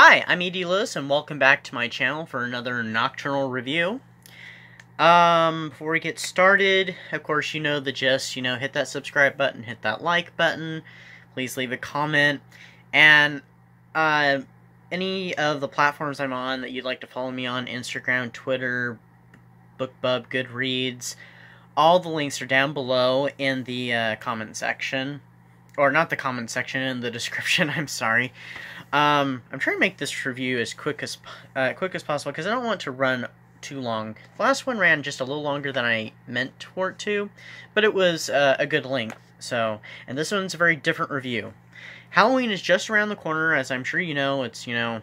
Hi, I'm E.D. Lewis, and welcome back to my channel for another Nocturnal review. Um, before we get started, of course, you know the gist. You know, hit that subscribe button, hit that like button. Please leave a comment. And, uh, any of the platforms I'm on that you'd like to follow me on, Instagram, Twitter, BookBub, Goodreads, all the links are down below in the uh, comment section. Or not the comment section, in the description, I'm sorry. Um, I'm trying to make this review as quick as uh, quick as possible because I don't want to run too long. The last one ran just a little longer than I meant for it to, but it was uh, a good length. So, and this one's a very different review. Halloween is just around the corner, as I'm sure you know. It's you know,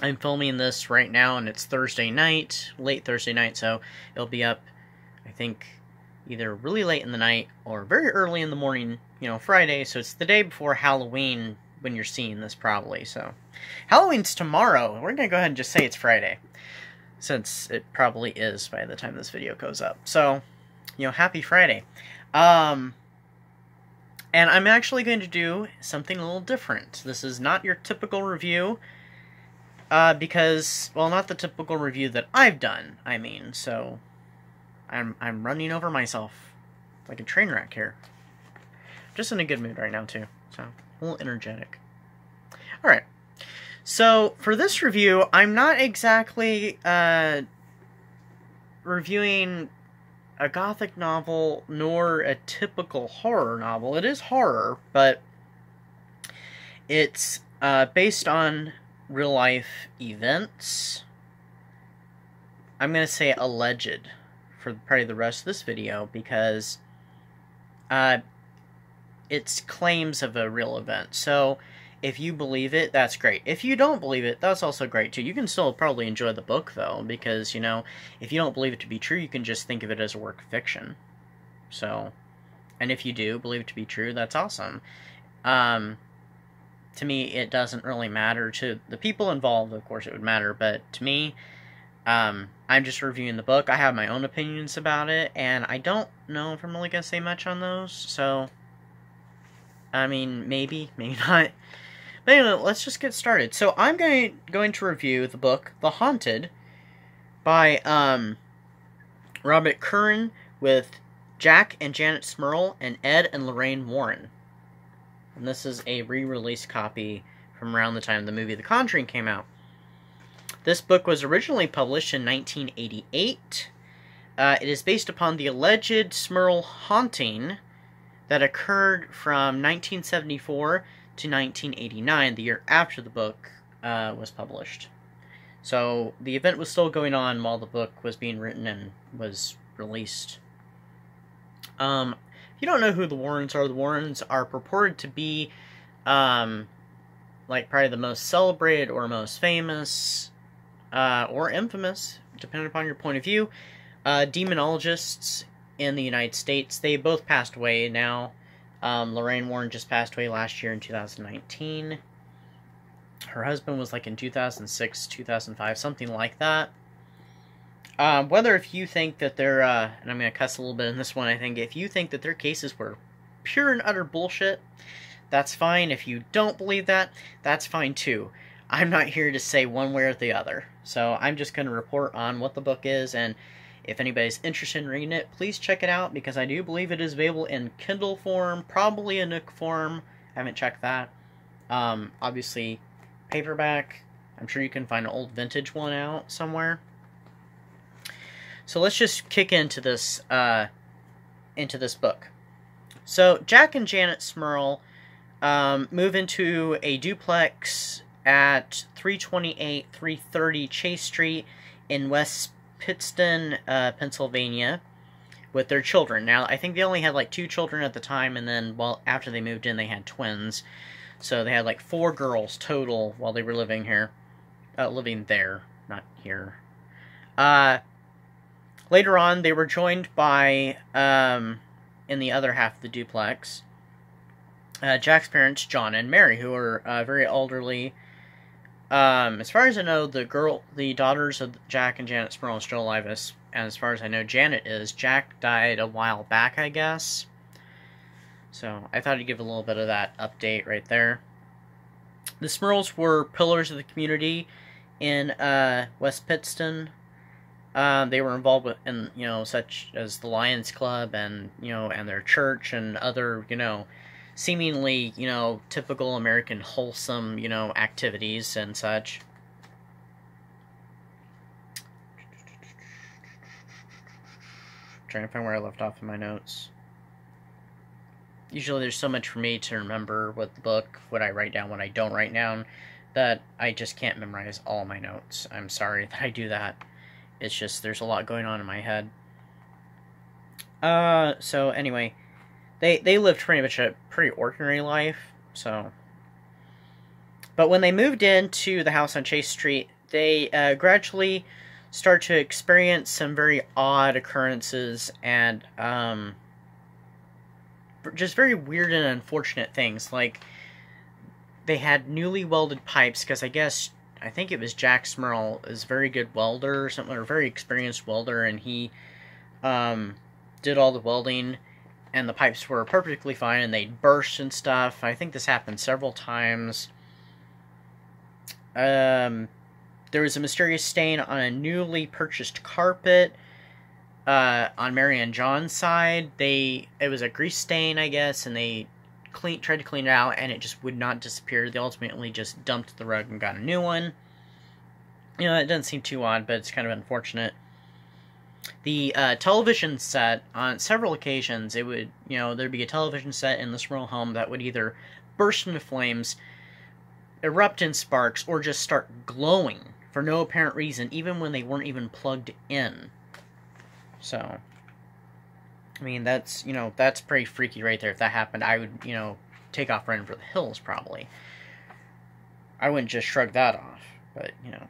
I'm filming this right now, and it's Thursday night, late Thursday night, so it'll be up. I think either really late in the night or very early in the morning. You know, Friday. So it's the day before Halloween when you're seeing this probably. So Halloween's tomorrow. We're going to go ahead and just say it's Friday since it probably is by the time this video goes up. So, you know, happy Friday. Um and I'm actually going to do something a little different. This is not your typical review uh because well, not the typical review that I've done. I mean, so I'm I'm running over myself like a train wreck here. Just in a good mood right now too. So a little energetic. Alright. So, for this review, I'm not exactly uh, reviewing a gothic novel nor a typical horror novel. It is horror, but it's uh, based on real life events. I'm going to say alleged for probably the rest of this video because uh, it's claims of a real event. So if you believe it, that's great. If you don't believe it, that's also great too. You can still probably enjoy the book though, because you know, if you don't believe it to be true, you can just think of it as a work of fiction. So, and if you do believe it to be true, that's awesome. Um, to me, it doesn't really matter to the people involved. Of course, it would matter, but to me, um, I'm just reviewing the book. I have my own opinions about it, and I don't know if I'm really gonna say much on those. So I mean, maybe, maybe not. But anyway, let's just get started. So I'm going going to review the book The Haunted by um, Robert Curran with Jack and Janet Smurl and Ed and Lorraine Warren. And this is a re-release copy from around the time the movie The Conjuring came out. This book was originally published in 1988. Uh, it is based upon the alleged Smurl haunting that occurred from 1974 to 1989, the year after the book uh, was published. So the event was still going on while the book was being written and was released. Um, if you don't know who the Warrens are, the Warrens are purported to be, um, like probably the most celebrated or most famous, uh, or infamous, depending upon your point of view, uh, demonologists in the United States. They both passed away now. Um, Lorraine Warren just passed away last year in 2019. Her husband was like in 2006, 2005, something like that. Um, whether if you think that they're, uh, and I'm going to cuss a little bit in this one, I think if you think that their cases were pure and utter bullshit, that's fine. If you don't believe that, that's fine too. I'm not here to say one way or the other. So I'm just going to report on what the book is and if anybody's interested in reading it, please check it out because I do believe it is available in Kindle form, probably a Nook form. I haven't checked that. Um, obviously, paperback. I'm sure you can find an old vintage one out somewhere. So let's just kick into this uh, into this book. So Jack and Janet Smurl um, move into a duplex at 328 330 Chase Street in West Pittston, uh, Pennsylvania, with their children. Now, I think they only had like two children at the time, and then, well, after they moved in, they had twins. So they had like four girls total while they were living here. Uh, living there, not here. Uh, later on, they were joined by, um, in the other half of the duplex, uh, Jack's parents, John and Mary, who were uh, very elderly um, as far as I know, the girl, the daughters of Jack and Janet Smurl are still alive. As, as far as I know, Janet is. Jack died a while back, I guess. So I thought I'd give a little bit of that update right there. the Smurls were pillars of the community in uh, West Pittston. Uh, they were involved with, in you know, such as the Lions Club and you know, and their church and other you know, seemingly you know, typical American wholesome you know activities and such. trying to find where I left off in my notes. Usually there's so much for me to remember with the book, what I write down, what I don't write down, that I just can't memorize all my notes. I'm sorry that I do that. It's just there's a lot going on in my head. Uh, so anyway, they they lived pretty much a pretty ordinary life. So, but when they moved into the house on Chase Street, they uh, gradually start to experience some very odd occurrences and um, just very weird and unfortunate things. Like they had newly welded pipes because I guess I think it was Jack Smurl is a very good welder or something or very experienced welder and he um, did all the welding and the pipes were perfectly fine and they'd burst and stuff. I think this happened several times. Um, there was a mysterious stain on a newly purchased carpet uh, on Mary and John's side. They it was a grease stain, I guess, and they clean tried to clean it out, and it just would not disappear. They ultimately just dumped the rug and got a new one. You know, it doesn't seem too odd, but it's kind of unfortunate. The uh, television set, on several occasions, it would, you know, there'd be a television set in this Smurl home that would either burst into flames, erupt in sparks, or just start glowing for no apparent reason, even when they weren't even plugged in. So, I mean, that's, you know, that's pretty freaky right there. If that happened, I would, you know, take off running for the hills, probably. I wouldn't just shrug that off, but, you know.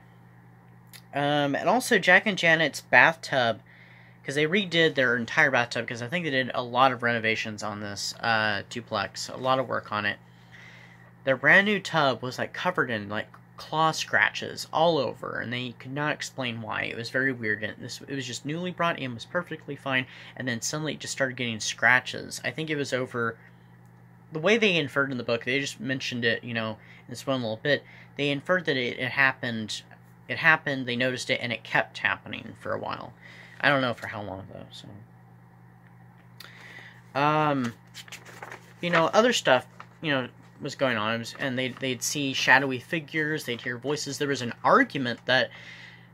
Um, and also Jack and Janet's bathtub, because they redid their entire bathtub, because I think they did a lot of renovations on this uh, duplex, a lot of work on it. Their brand new tub was, like, covered in, like, claw scratches all over, and they could not explain why. It was very weird. And this it was just newly brought in, was perfectly fine, and then suddenly it just started getting scratches. I think it was over. The way they inferred in the book, they just mentioned it, you know, in this one little bit. They inferred that it, it happened. It happened. They noticed it, and it kept happening for a while. I don't know for how long though. So, um, you know, other stuff. You know, was going on, and they'd, they'd see shadowy figures, they'd hear voices. There was an argument that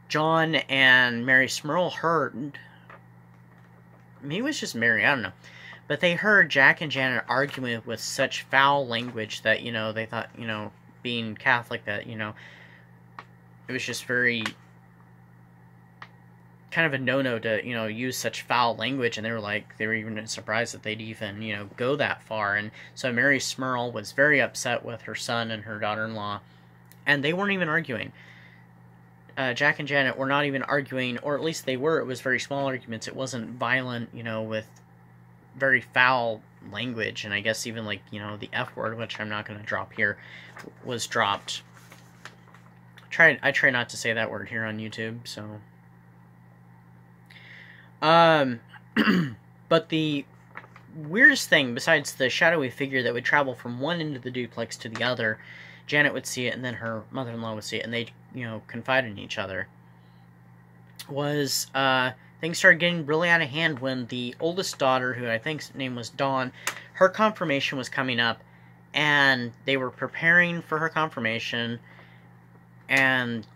John and Mary Smurl heard. Maybe it was just Mary, I don't know. But they heard Jack and Janet arguing with such foul language that, you know, they thought, you know, being Catholic, that, you know, it was just very kind of a no-no to you know use such foul language and they were like they were even surprised that they'd even you know go that far. And so mary smurl was very upset with her son and her daughter-in-law and they weren't even arguing. Uh, jack and janet were not even arguing or at least they were. It was very small arguments. It wasn't violent you know with very foul language. And i guess even like you know the f word which i'm not going to drop here was dropped. Try i try not to say that word here on youtube so um, but the weirdest thing, besides the shadowy figure that would travel from one end of the duplex to the other, Janet would see it, and then her mother-in-law would see it, and they, you know, confide in each other. Was uh, things started getting really out of hand when the oldest daughter, who I think's name was Dawn, her confirmation was coming up, and they were preparing for her confirmation, and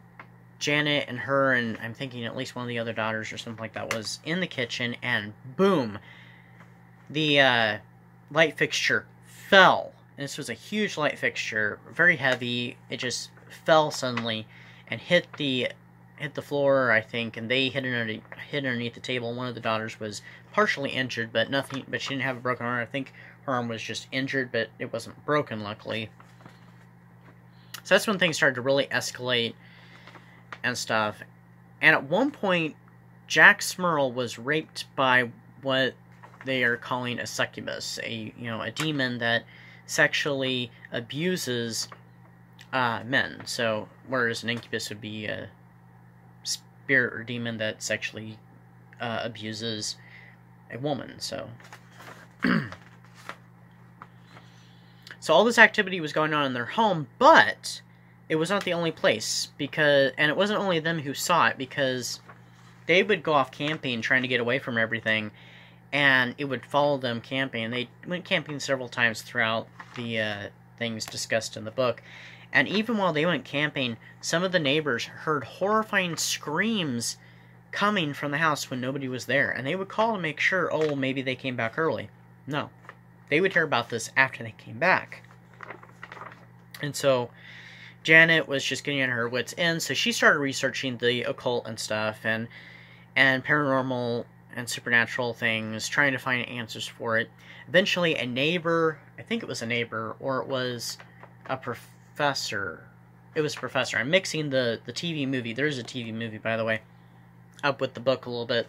Janet and her and I'm thinking at least one of the other daughters or something like that was in the kitchen and boom, the uh, light fixture fell. And this was a huge light fixture, very heavy. It just fell suddenly and hit the hit the floor, I think, and they hit underneath, hit underneath the table. One of the daughters was partially injured, but nothing. But she didn't have a broken arm. I think her arm was just injured, but it wasn't broken, luckily. So that's when things started to really escalate and stuff. And at one point, Jack Smurl was raped by what they are calling a succubus, a you know a demon that sexually abuses uh, men. So whereas an incubus would be a spirit or demon that sexually uh, abuses a woman. So. So all this activity was going on in their home, but it was not the only place because and it wasn't only them who saw it because they would go off camping trying to get away from everything and it would follow them camping. They went camping several times throughout the uh, things discussed in the book. And even while they went camping, some of the neighbors heard horrifying screams coming from the house when nobody was there. And they would call to make sure, oh, maybe they came back early. No. They would hear about this after they came back. And so Janet was just getting on her wits end, so she started researching the occult and stuff and and paranormal and supernatural things, trying to find answers for it. Eventually a neighbor, I think it was a neighbor, or it was a professor. It was a professor. I'm mixing the, the TV movie. There's a TV movie, by the way, up with the book a little bit.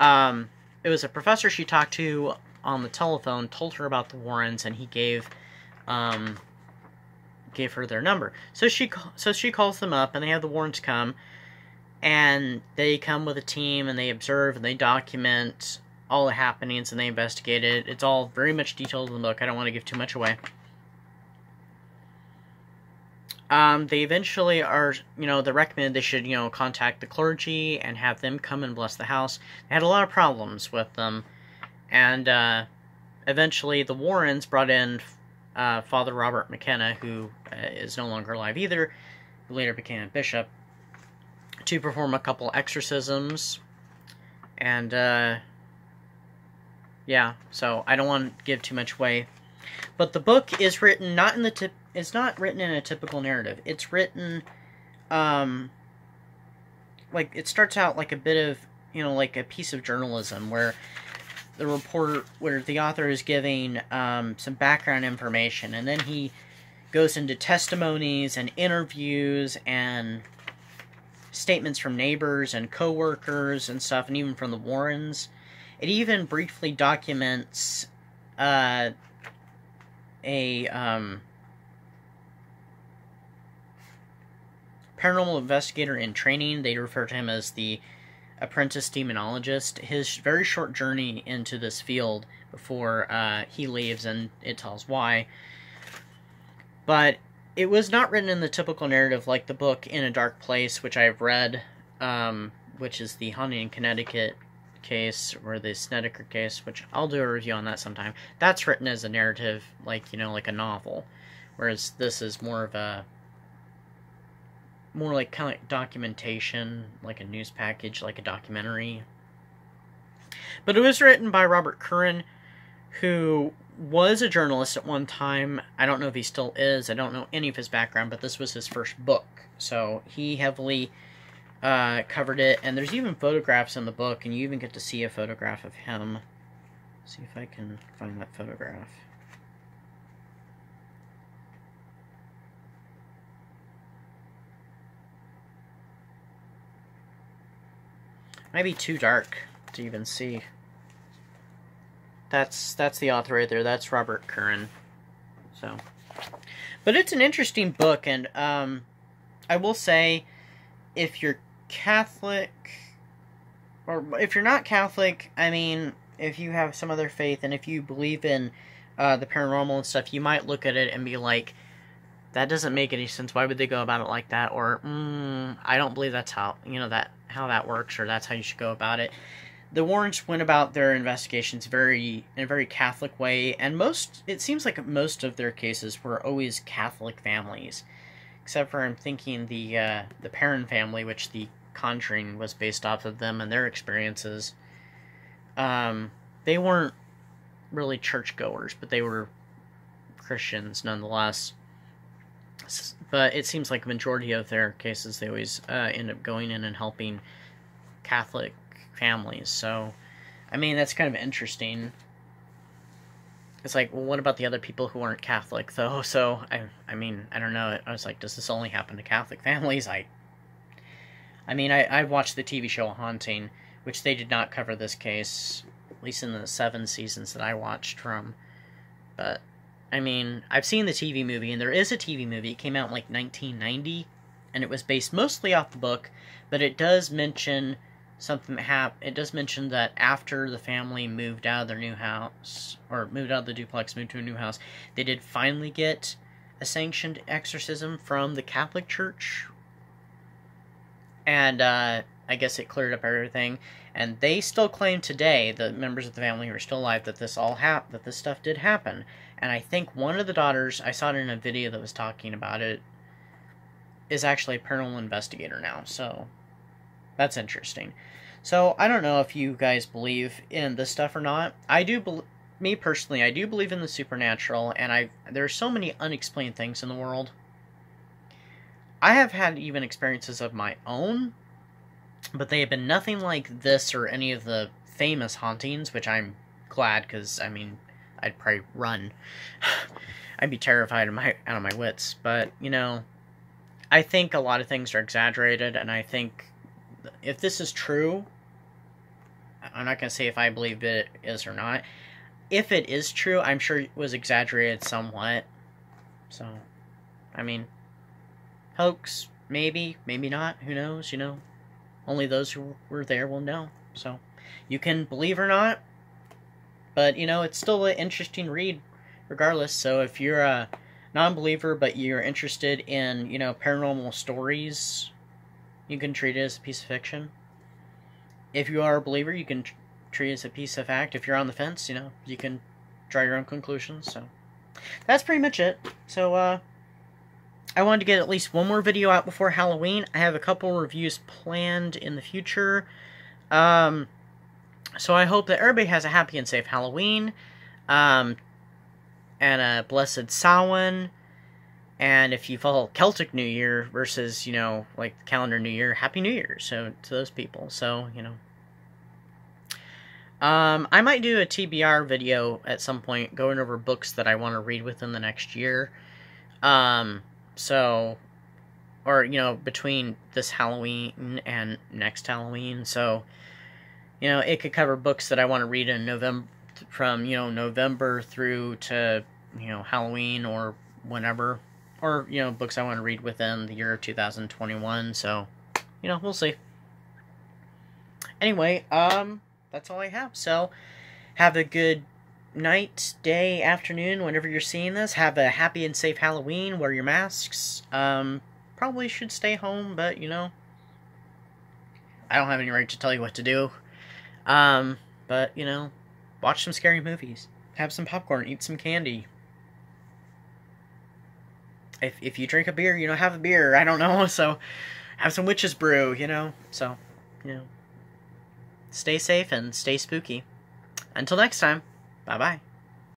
Um, it was a professor she talked to on the telephone, told her about the Warrens, and he gave um, gave her their number. So she so she calls them up, and they have the Warrens come, and they come with a team, and they observe and they document all the happenings, and they investigate it. It's all very much detailed in the book. I don't want to give too much away. Um, they eventually are, you know, they recommended they should, you know, contact the clergy and have them come and bless the house. They had a lot of problems with them, and uh, eventually the Warrens brought in uh, Father Robert McKenna, who uh, is no longer alive either, who later became a bishop, to perform a couple exorcisms. And, uh, yeah, so I don't want to give too much away. But the book is written not in the tip. It's not written in a typical narrative. It's written, um, like it starts out like a bit of you know like a piece of journalism where the report where the author is giving um, some background information, and then he goes into testimonies and interviews and statements from neighbors and coworkers and stuff, and even from the Warrens. It even briefly documents uh, a um, paranormal investigator in training. They refer to him as the apprentice demonologist, his very short journey into this field before uh, he leaves, and it tells why. But it was not written in the typical narrative like the book In a Dark Place, which I've read, um, which is the haunting in Connecticut case, or the Snedeker case, which I'll do a review on that sometime. That's written as a narrative, like, you know, like a novel. Whereas this is more of a more like kind of like documentation, like a news package, like a documentary. But it was written by Robert Curran, who was a journalist at one time. I don't know if he still is. I don't know any of his background, but this was his first book. So he heavily uh, covered it. And there's even photographs in the book, and you even get to see a photograph of him. Let's see if I can find that photograph. Might be too dark to even see. That's that's the author right there. That's Robert Curran. So, but it's an interesting book, and um, I will say, if you're Catholic, or if you're not Catholic, I mean, if you have some other faith, and if you believe in uh, the paranormal and stuff, you might look at it and be like, that doesn't make any sense. Why would they go about it like that? Or, mm, I don't believe that's how you know that how that works, or that's how you should go about it. The Warrens went about their investigations very in a very Catholic way, and most it seems like most of their cases were always Catholic families, except for I'm thinking the uh, the Perron family, which the Conjuring was based off of them and their experiences. Um, they weren't really churchgoers, but they were Christians nonetheless but it seems like majority of their cases they always uh, end up going in and helping Catholic families. So, I mean, that's kind of interesting. It's like, well, what about the other people who aren't Catholic, though? So, I, I mean, I don't know. I was like, does this only happen to Catholic families? I, I mean, I, I watched the TV show Haunting, which they did not cover this case, at least in the seven seasons that I watched from. But I mean, I've seen the TV movie, and there is a TV movie. It came out in like 1990, and it was based mostly off the book, but it does mention something that happened. It does mention that after the family moved out of their new house, or moved out of the duplex, moved to a new house, they did finally get a sanctioned exorcism from the Catholic Church. And uh, I guess it cleared up everything. And they still claim today, the members of the family who are still alive, that this all hap- that this stuff did happen. And I think one of the daughters, I saw it in a video that was talking about it, is actually a paranormal investigator now. So that's interesting. So I don't know if you guys believe in this stuff or not. I do believe me personally, I do believe in the supernatural, and I there are so many unexplained things in the world. I have had even experiences of my own, but they have been nothing like this or any of the famous hauntings, which I'm glad because I mean, I'd probably run. I'd be terrified of my out of my wits. But you know, I think a lot of things are exaggerated, and I think if this is true, I'm not gonna say if I believe it is or not if it is true, I'm sure it was exaggerated somewhat. So, I mean, hoax, maybe, maybe not, who knows, you know. Only those who were there will know. So, you can believe or not, but, you know, it's still an interesting read regardless. So, if you're a non believer but you're interested in, you know, paranormal stories, you can treat it as a piece of fiction. If you are a believer, you can treat it as a piece of fact. If you're on the fence, you know, you can draw your own conclusions. So that's pretty much it. So uh, I wanted to get at least one more video out before Halloween. I have a couple reviews planned in the future. Um, so I hope that everybody has a happy and safe Halloween. Um, and a blessed Samhain. And if you follow Celtic New Year versus, you know, like calendar New Year, Happy New Year. So to those people. So, you know, um, I might do a TBR video at some point going over books that I want to read within the next year. Um, so, or, you know, between this Halloween and next Halloween. So, you know, it could cover books that I want to read in November, from, you know, November through to, you know, Halloween or whenever. Or, you know, books I want to read within the year of 2021. So, you know, we'll see. Anyway, um that's all I have. So, have a good night, day, afternoon, whenever you're seeing this. Have a happy and safe Halloween. Wear your masks. Um, probably should stay home, but you know, I don't have any right to tell you what to do. Um, but you know, watch some scary movies. Have some popcorn. Eat some candy. If if you drink a beer, you know, have a beer. I don't know. So, have some witch's brew. You know. So, you know. Stay safe and stay spooky. Until next time, bye bye.